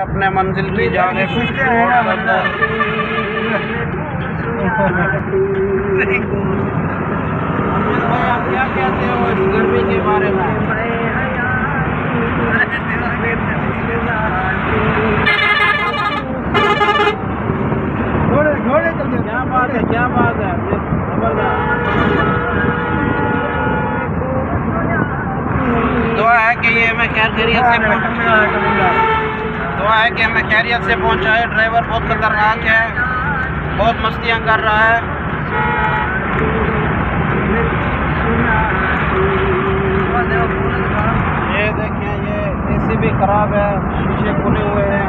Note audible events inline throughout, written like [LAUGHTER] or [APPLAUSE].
अपने मंजिल की जाने आप क्या कहते हो इस गर्मी के बारे में क्या बात है क्या बात है? दुआ है कि ये मैं खैर खैरियत से दुआ है कि हमें खैरियत से पहुँचा है ड्राइवर बहुत खतरनाक है। बहुत मस्तियाँ कर रहा है। ये देखें, ये एसी भी खराब है। शीशे खुले हुए हैं।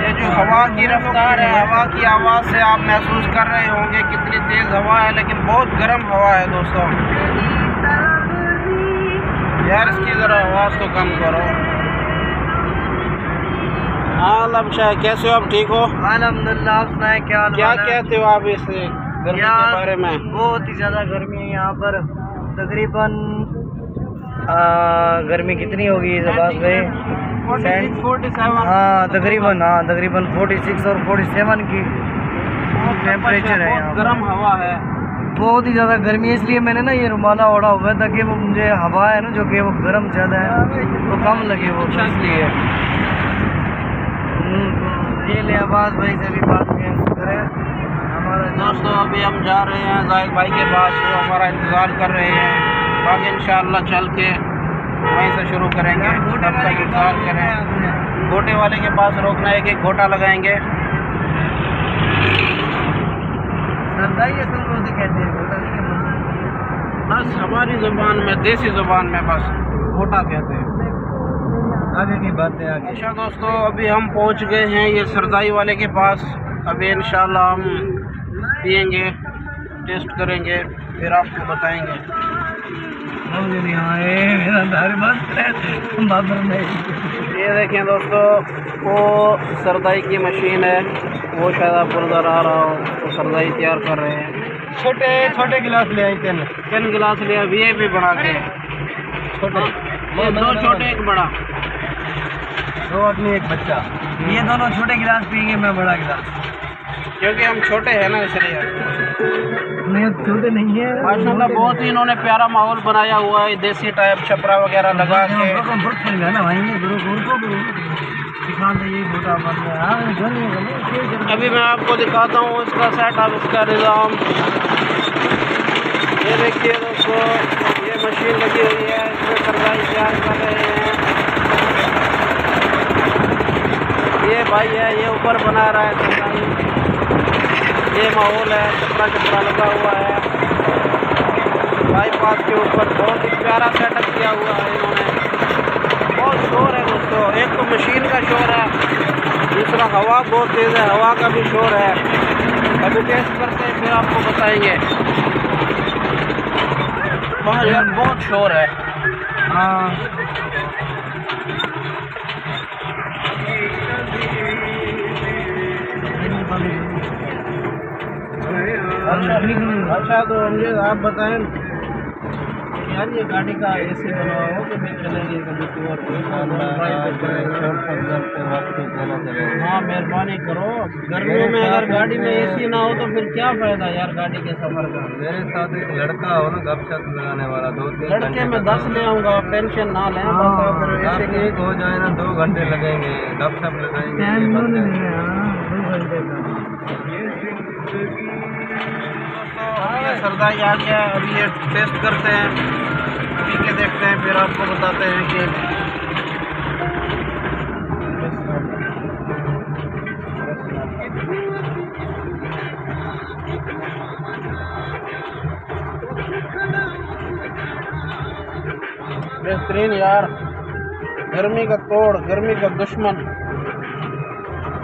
ये जो हवा की रफ्तार है, हवा की आवाज़ से आप महसूस कर रहे होंगे कितनी तेज़ हवा है, लेकिन बहुत गर्म हवा है दोस्तों। यार इसकी ज़रा आवाज़ तो कम करो। हाँ लब शाह कैसे हो? आप ठीक हो? अलहमदुल्ला आप सुनाए क्या क्या कहते हो आप इस गर्मी के बारे में? बहुत ही ज़्यादा गर्मी है यहाँ पर। तकरीबन गर्मी कितनी होगी भाई फोर्टी हाँ तकरीबन हाँ तकरीबन 46 और 47 की टेम्परेचर है यहाँ गर्म हवा है। बहुत ही ज़्यादा गर्मी है इसलिए मैंने ना ये रुमाला ओढ़ा हुआ है ताकि वो मुझे हवा है ना जो कि वो गर्म ज़्यादा है वो कम लगे वो। तो इसलिए। ये ले आवाज़ भाई से भी बात करें हमारे दोस्तों अभी हम जा रहे हैं जाहिद भाई के पास वो हमारा इंतज़ार कर रहे हैं। बाकी इंशाल्लाह चल के वहीं से शुरू करेंगे। तब तक इंतज़ार करें। घोटे वाले के पास रोकना है कि गोटा लगाएँगे। हैं। बस हमारी ज़ुबान में देसी ज़ुबान में बस घोटा कहते हैं। आगे की बातें आगे। अच्छा दोस्तों अभी हम पहुँच गए हैं ये सरदाई वाले के पास। अभी इंशाल्लाह हम पियेंगे टेस्ट करेंगे फिर आपको बताएँगे। है ये देखें दोस्तों वो सरदाई की मशीन है वो शायद आपको नज़र आ रहा हो तो सरदाई तैयार कर रहे हैं। छोटे छोटे गिलास ले आई तीन। तीन गिलास लिया वी आई पी बना के छोटे। दो छोटे एक बड़ा। दो आदमी एक बच्चा। ये दोनों छोटे गिलास पियेंगे मैं बड़ा गिलास। क्योंकि हम छोटे हैं ना इसलिए। नहीं छोटे नहीं है। माशाल्लाह बहुत ही इन्होंने प्यारा माहौल बनाया हुआ है देसी टाइप छपरा वगैरह लगा के। ना भाई रहा है। है अभी मैं आपको दिखाता हूँ इसका सेटअप इसका निज़ाम। ये देखिए दोस्तों ये मशीन लगी हुई है इसमें सरदाई तैयार कर रहे हैं ये भाई है ये ऊपर बना रहा है सरदाई ये माहौल है कपड़ा कपड़ा लगा हुआ है। बाईपास के ऊपर बहुत ही प्यारा सेटअप किया हुआ है इन्होंने। बहुत शोर है दोस्तों। एक तो मशीन का शोर है दूसरा हवा बहुत तेज़ है हवा का भी शोर है। अभी टेस्ट करते हैं फिर आपको बताएँगे। वहाँ यार बहुत शोर है। हाँ। अच्छा अच्छा तो मुझे आप बताएँ। यार ये गाड़ी का ए सी बनवा हो कि चलेंगे? कभी टूर हाँ। मेहरबानी करो। गर्मियों में अगर गाड़ी में एसी ना हो तो फिर क्या फ़ायदा यार गाड़ी के सफ़र का? मेरे साथ एक लड़का हो ना गपशप लगाने वाला दो तीन लड़के में दस ले आऊँगा टेंशन ना लें बस आप ऐसे एक हो जाए ना दो घंटे लगेंगे गपशप लगाएँगे ये बात। सरदाई आ गया है, अभी ये टेस्ट करते हैं। पी के देखते हैं फिर आपको बताते हैं कि बेहतरीन यार। गर्मी का तोड़ गर्मी का दुश्मन।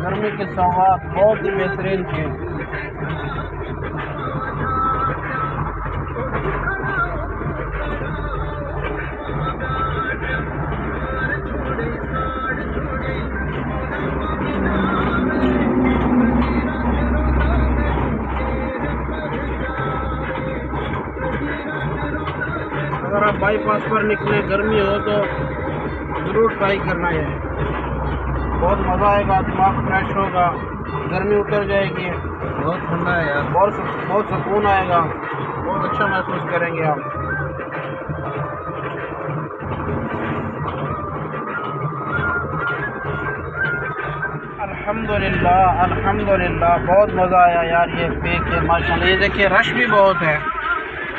गर्मी के सौगात बहुत ही बेहतरीन चीज़। अगर आप बाईपास पर निकले, गर्मी हो तो ज़रूर ट्राई करना है बहुत मज़ा आएगा, दिमाग फ्रेश होगा, गर्मी उतर जाएगी। बहुत ठंडा है यार। बहुत बहुत सुकून आएगा। बहुत अच्छा महसूस करेंगे आप। अल्हम्दुलिल्लाह अल्हम्दुलिल्लाह, बहुत मज़ा आया यार ये पे के, माशाल्लाह। ये देखिए, रश भी बहुत है।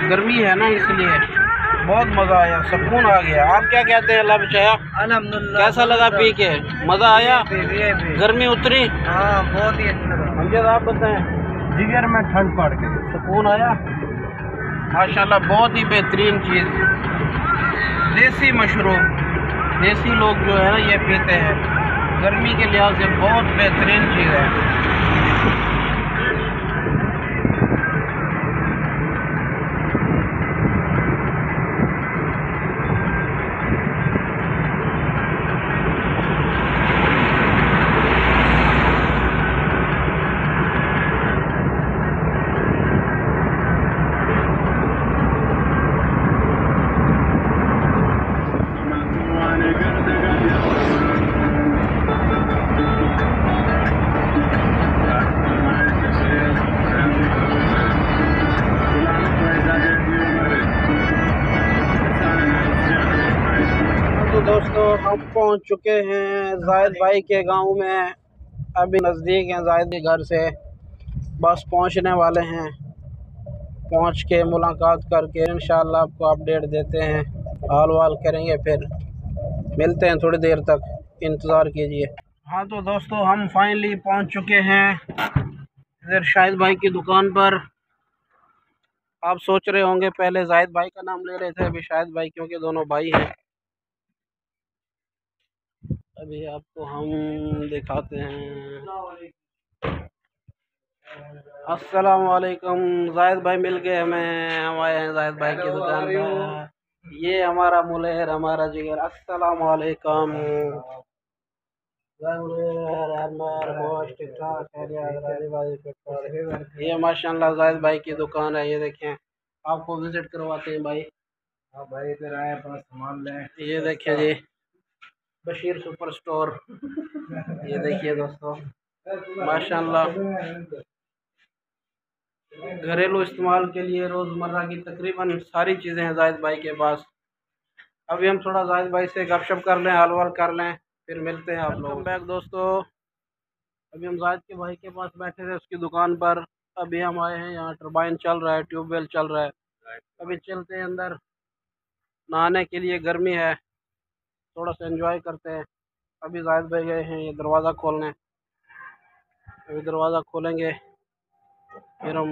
गर्मी है ना इसलिए। बहुत मज़ा आया सुकून आ गया। आप क्या कहते हैं अल्लाह बचाया अल्हम्दुलिल्लाह कैसा लगा पी के? मज़ा आया? गर्मी उतरी? हाँ बहुत ही अच्छा लगा। आप बताएँ जिगर में ठंड पड़ गई सुकून आया? माशाल्लाह बहुत ही बेहतरीन चीज़। देसी मशरूम देसी लोग जो है ना ये पीते हैं। गर्मी के लिहाज से बहुत बेहतरीन चीज़ है। पहुँच चुके हैं जाहिद भाई के गाँव में। अभी नज़दीक हैं जाहिद के घर से। बस पहुँचने वाले हैं। पहुँच के मुलाकात करके इंशाल्लाह आपको अपडेट देते हैं। हाल वाल करेंगे फिर। मिलते हैं थोड़ी देर तक। इंतज़ार कीजिए। हाँ तो दोस्तों हम फाइनली पहुँच चुके हैं इधर शाहिद भाई की दुकान पर। आप सोच रहे होंगे पहले जाहिद भाई का नाम ले रहे थे अभी शाहिद भाई क्योंकि दोनों भाई हैं। अभी आपको हम दिखाते हैं। अस्सलाम वालेकुम जाहिद भाई मिल गए हमें। हम आए हैं जाहिद भाई की दुकान पर ये हमारा मुलेर हमारा जिगर। अस्सलाम वालेकुम ये माशाल्लाह जाहिद भाई की दुकान है ये देखें। आपको विज़िट करवाते हैं भाई। हाँ भाई इधर आए अपना सामान लें। ये देखिए जी। बशीर सुपर स्टोर ये देखिए दोस्तों माशाल्लाह। घरेलू इस्तेमाल के लिए रोज़मर्रा की तकरीबन सारी चीज़ें हैं जाहिद भाई के पास। अभी हम थोड़ा जाहिद भाई से गपशप कर लें हाल वाल कर लें फिर मिलते हैं आप लोग बैक दोस्तों। अभी हम जायद के भाई के पास बैठे थे उसकी दुकान पर। अभी हम आए हैं यहाँ टरबाइन चल रहा है ट्यूबवेल चल रहा है। अभी चलते हैं अंदर। नहाने के लिए गर्मी है। थोड़ा सा एंजॉय करते हैं। अभी जाहिद भाई गए हैं ये दरवाज़ा खोलने। अभी दरवाज़ा खोलेंगे फिर हम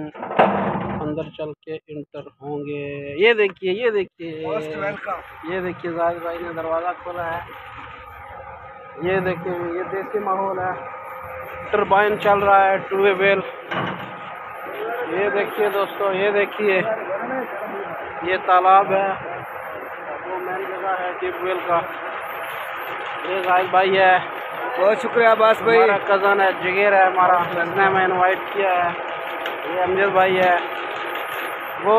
अंदर चल के इंटर होंगे। ये देखिए ये देखिए। ये देखिए जाहिद भाई ने दरवाज़ा खोला है। ये देखिए ये देसी माहौल है। टरबाइन चल रहा है ट्यूबवेल ये देखिए दोस्तों ये देखिए। ये तालाब है। वो मेन जगह है ट्यूबवेल का। ये जाहिद भाई है। बहुत शुक्रिया अब्बास भाई। हमारा कज़न है जिगेर है हमारा। जिसने हमें इनवाइट किया है। ये अमजद भाई है। वो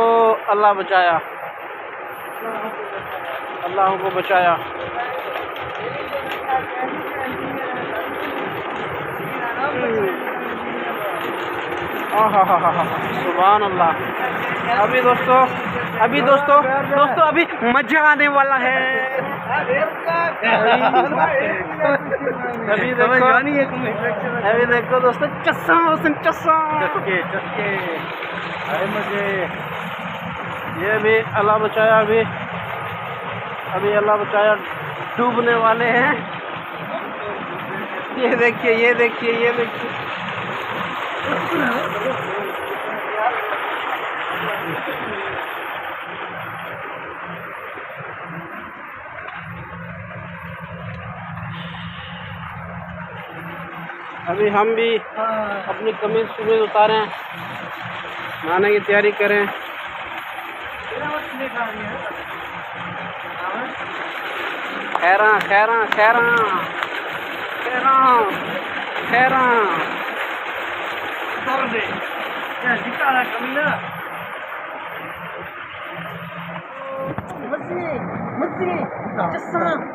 अल्लाह बचाया। अल्लाह को बचाया। हाँ हाँ हाँ हाँ सुबहान अल्लाह अभी दोस्तों अभी दोस्तों दोस्तों अभी मज़ा आने वाला है। अभी [LAUGHS] देखो। अभी देखो दोस्तों चस्सा हुसैन चस्सा। चस्के चस्के। अरे मुझे। ये भी अल्लाह बचाया अभी। अभी अल्लाह बचाया डूबने वाले हैं। ये देखिए ये देखिए ये देखिए। अभी हम भी अपनी कमीज सुबह उतारें नहाने की तैयारी करें। खैरा खैरा खैरा खैरा खैरा चस्मा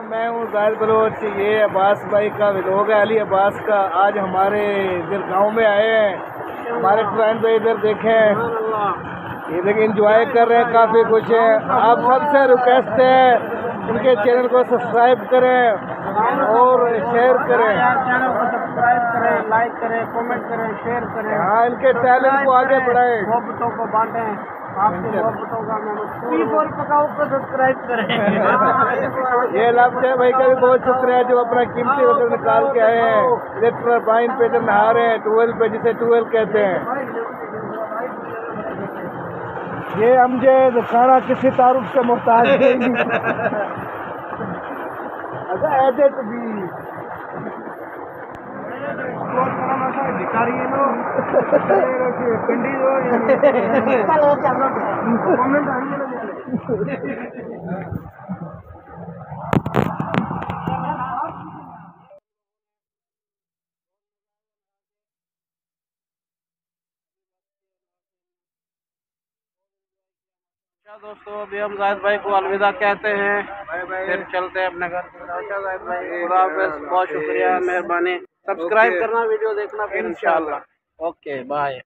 मैं हूँ ज़ाहिर बलोच ये अब्बास भाई का व्लॉग है अली अब्बास का। आज हमारे इधर गाँव में आए हैं हमारे फ्रेंड भाई इधर देखें ये देखिए इंजॉय कर रहे हैं काफ़ी कुछ है। आप सबसे रिक्वेस्ट है उनके चैनल को सब्सक्राइब करें और शेयर करें। चैनल को सब्सक्राइब करें लाइक करें कमेंट करें शेयर करें। हाँ इनके टैलेंट को आगे बढ़ाएँ। मोहब्बतों को बांटें। आपकी मोहब्बतों का मैं मशहूर पकाओ को सब्सक्राइब करें। [LAUGHS] ये लफ्ज भाई का भी बहुत शुक्रिया जो अपना कीमती वक्त निकाल के आए हैं। इलेक्ट्रल पाइन पे इधर नहा रहे हैं ट्वेल्व पे जिसे ट्वेल्व कहते हैं। ये अमजद खाना किसी तारुफ से मोहताज नहीं [LAUGHS] अच्छा ऐसे तो भी। भिखारी [LAUGHS] [LAUGHS] लो पिंडी जो अच्छा दोस्तों अभी हम जाहिद भाई को अलविदा कहते हैं। फिर चलते हैं अपने घर अच्छा जाहिद भाई। हाफिज़, बहुत शुक्रिया मेहरबानी। सब्सक्राइब करना वीडियो देखना फिर इंशाल्लाह। Okay bye.